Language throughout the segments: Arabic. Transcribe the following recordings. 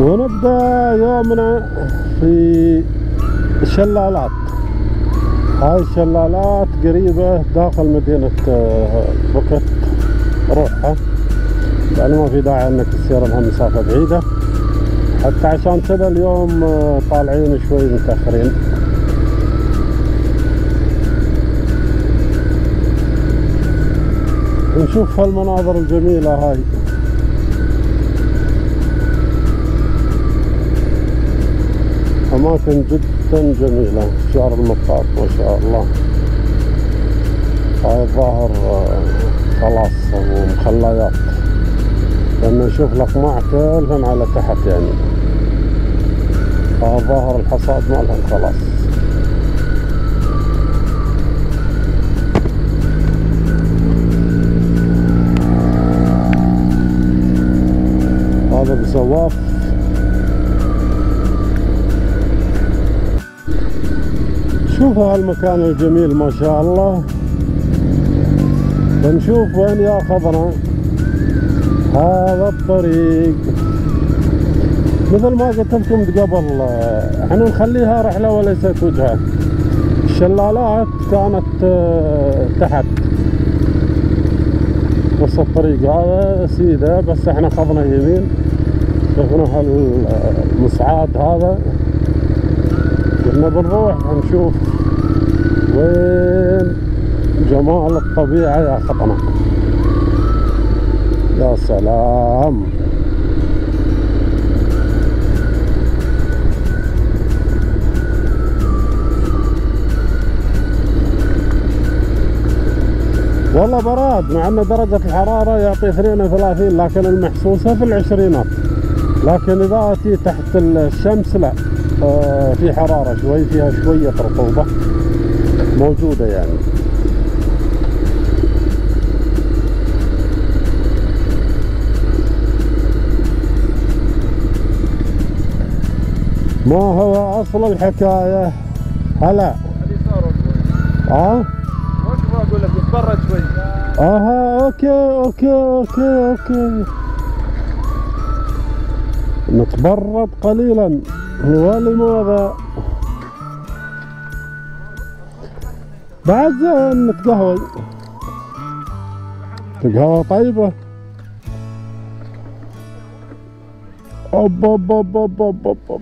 ونبدأ يومنا في الشلالات. هاي الشلالات قريبة داخل مدينة آه، بوكت روحها. يعني ما في داعي إنك تسير لها مسافة بعيدة. حتى عشان كذا اليوم آه، طالعين شوي متأخرين. نشوف هالمناظر الجميلة هاي. أماكن جدا جميلة شعر المطاط ما شاء الله. هاي الظاهر آه، خلاص ومخليات. لما نشوف الأقماع كلهم على تحت يعني. هذا ظاهر الحصاد مالهم خلاص. هذا بسواف. شوفوا هالمكان الجميل ما شاء الله. بنشوف وين ياخذنا هذا الطريق. مثل ما قلت لكم قبل إحنا نخليها رحلة وليست وجهة. الشلالات كانت آه، تحت نص الطريق. هذا سيدة بس إحنا خذنا يمين. شفنا هالمصعاد هذا. قلنا بنروح نشوف وين جمال الطبيعة يا خطنا يا سلام. والله براد مع أن درجة الحرارة يعطي 32 لكن المحسوسة في العشرينات. لكن إذا أتي تحت الشمس لا. في حرارة شوي فيها شوية رطوبة. موجودة يعني. ما هو أصل الحكاية؟ هلا. آه؟ وش لك شوي. آها okay okay okay okay. نتبرد قليلا. ولماذا بعد نتقهوي تقهوى طيبة. أوب أوب أوب أوب أوب.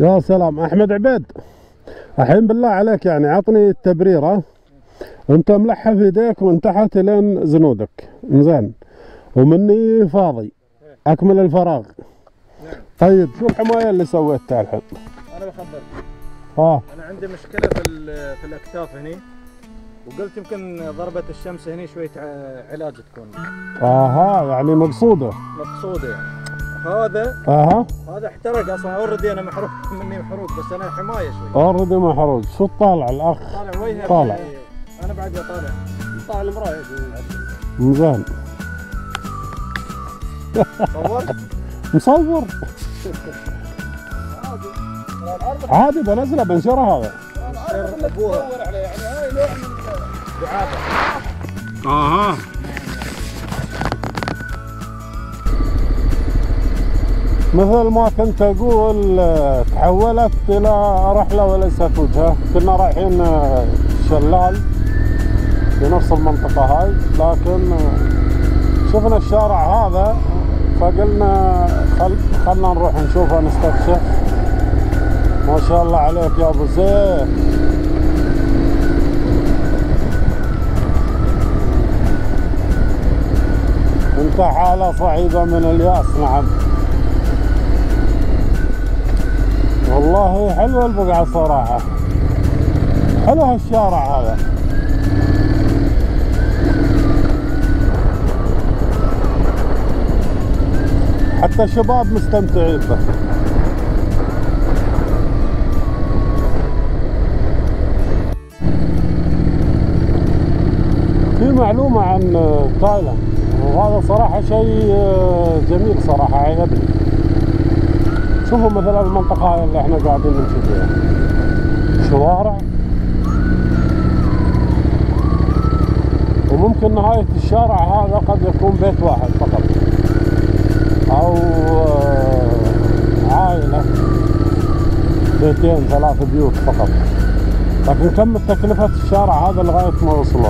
يا سلام أحمد عبيد. الحين بالله عليك يعني عطني التبريرة أنت ملحف يديك من تحت لين زنودك. زين ومني فاضي. أكمل الفراغ. طيب شو الحماية اللي سويتها الحين أنا بخبرك ها أنا عندي مشكلة في في الأكتاف هني وقلت يمكن ضربة الشمس هني شوية ع- علاج تكون. آها يعني مقصودة. مقصودة يعني. هذا آها. هذا احترق أصلا. already أنا محروق مني محروق بس أنا حماية شوي. already محروق. شو طالع الأخ؟ طالع وجهه طالع. أنا بعد طالع. طالع المراية. زين صورت مصور عادي بنزله بنشره هذا. الأرض اللي تصور عليه يعني هاي نوع من دعابة أها. مثل ما كنت أقول تحولت إلى رحلة وليست وجهه كنا رايحين آه، شلال في نفس المنطقة هاي لكن آه، شفنا الشارع هذا. فقلنا خل خلنا نروح نشوفه نستكشف ما شاء الله عليك يا أبو زيد. أنت حالة صعيدة من الياس نعم. والله حلوة البقعة صراحة. حلو هالشارع هذا. حتى الشباب مستمتعين. به في معلومة عن تايلاند وهذا صراحة شيء آه، جميل صراحة عجبني شوفوا مثلا المنطقة هاي اللي إحنا قاعدين نمشي فيها. شوارع. وممكن نهاية الشارع هذا قد يكون بيت واحد فقط. أو آه، عائلة. بيتين ثلاث بيوت فقط. لكن كم تكلفة الشارع هذا لغاية ما وصلوا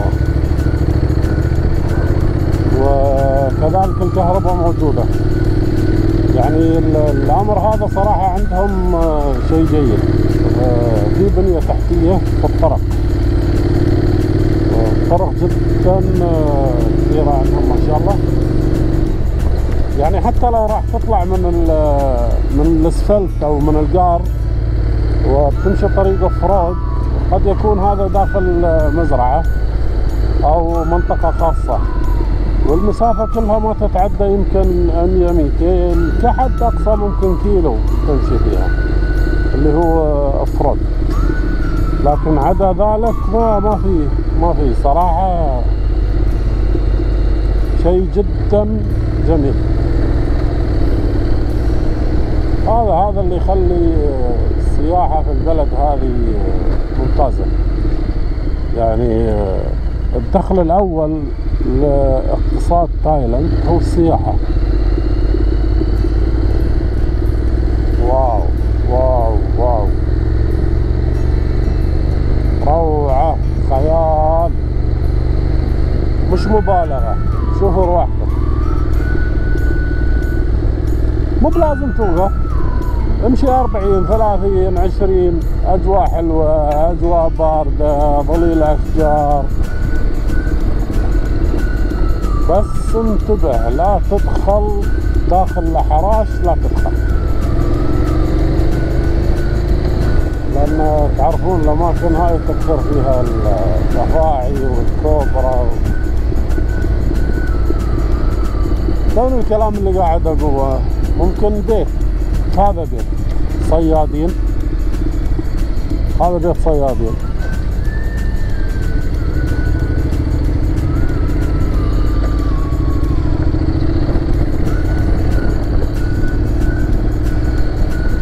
وكذلك الكهرباء موجودة. يعني ال- الأمر هذا صراحة عندهم آه، شيء جيد. آه، في بنية تحتية في الطرق. الطرق جدا كثيرة عندهم ما شاء الله. يعني حتى لو راح تطلع من من الاسفلت أو من القار وبتمشي طريق off قد يكون هذا داخل مزرعة أو منطقة خاصة. والمسافة كلها ما تتعدى يمكن 100 200 كحد أقصى ممكن كيلو تمشي فيها اللي هو off road لكن عدا ذلك ما ما في ما في صراحة. شيء جدا جميل. هذا هذا اللي يخلي السياحة في البلد هذه ممتازة يعني الدخل الأول لاقتصاد تايلاند هو السياحة. wow wow wow. روعة خيال. مش مبالغة شوفوا رواحكم مو بلازم توقف امشي 40 30 20 أجواء حلوة أجواء باردة ظليل أشجار. بس انتبه لا تدخل داخل الحراش لا تدخل. لأن تعرفون الأماكن هاي تكثر فيها الافاعي والكوبرا. لون الكلام اللي قاعد أقوله؟ ممكن بيت. هذا بيت صيادين. هذا بيت صيادين.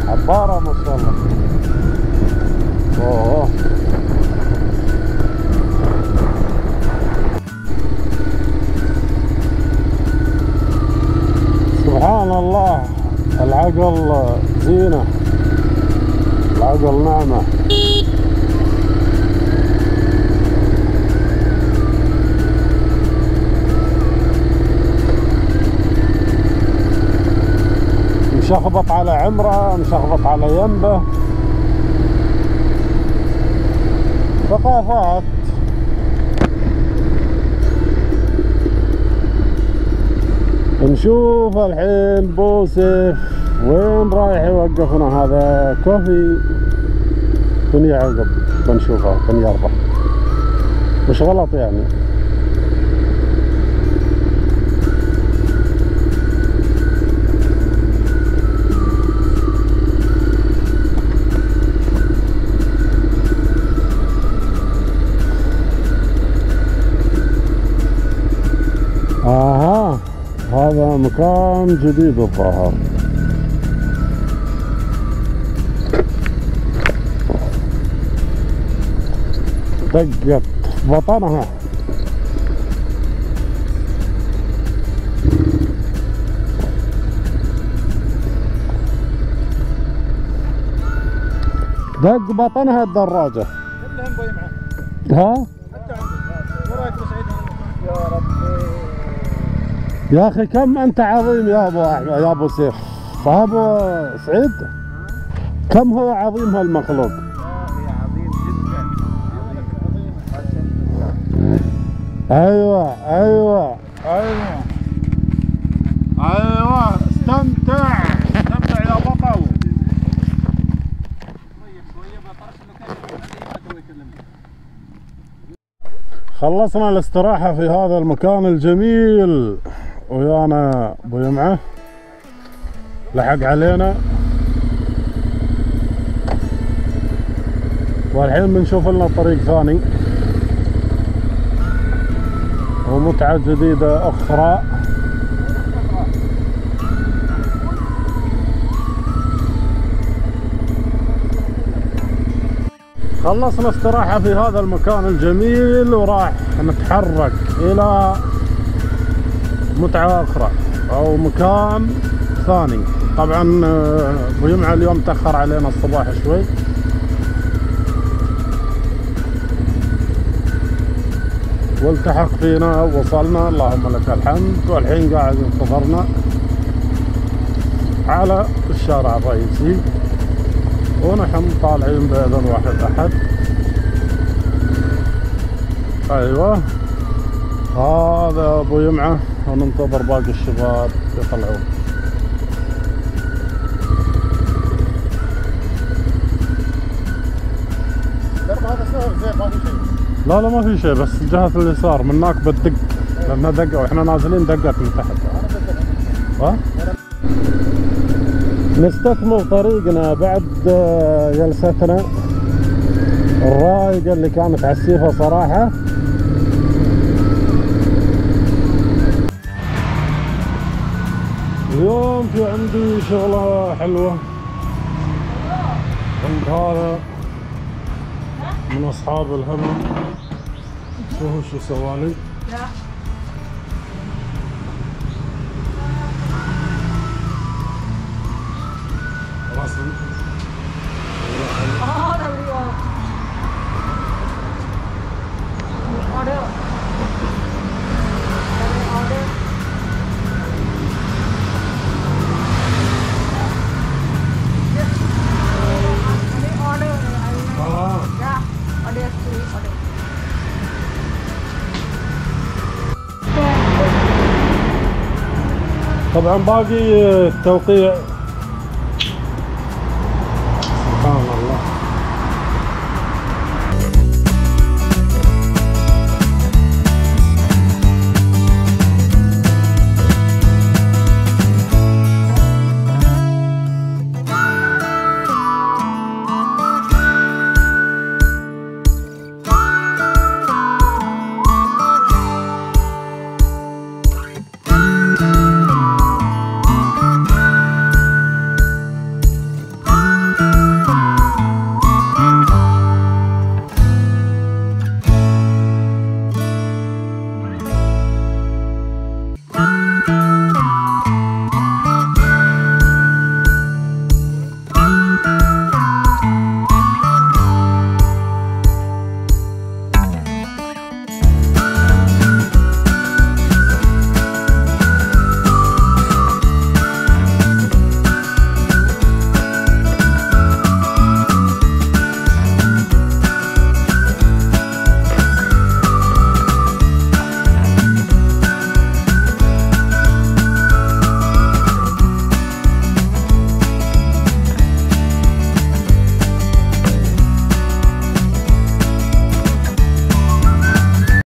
عبارة ما شاء الله. أوه. سبحان الله. العقل زينة العقل نعمة. مشخبط على عمرة مشخبط على ينبة. ثقافات. نشوف الحين بوسف وين رايح يوقفنا هذا كوفي؟ بن يعقب بنشوفه بن يربح مش غلط يعني. أها هذا مكان جديد الظاهر. دقت بطنها دق بطنها الدراجة. ها؟ حتى عندك يا ربي يا أخي كم أنت عظيم يا أبو احمد يا أبو سيف. أبو سعيد كم هو عظيم هالمخلوق؟ أيوه أيوه أيوه. أيوه استمتع. استمتع يا بطل. خلصنا الاستراحة في هذا المكان الجميل. ويانا أبو يمعة. لحق علينا. والحين بنشوف لنا طريق ثاني. ومتعة جديدة أخرى. خلصنا استراحة في هذا المكان الجميل وراح نتحرك إلى متعة أخرى أو مكان الثاني طبعا آه، أبو يمعة اليوم تأخر علينا الصباح شوي. والتحق فينا وصلنا. اللهم لك الحمد. والحين قاعد ينتظرنا على الشارع الرئيسي. ونحن طالعين بإذن واحد أحد. أيوة. هذا أبو يمعة. وننتظر باقي الشباب يطلعون. لا لا ما في شيء بس جهة اليسار من هناك بتدق لأنها دقة وإحنا نازلين دقت من تحت. ها؟ نستكمل طريقنا بعد آه، جلستنا. الرايقة اللي كانت على السيفة صراحة. اليوم في عندي شغلة حلوة. عند هذا. من أصحاب الهمم شوفوا شو سوالي. خلاص طبعا باقي التوقيع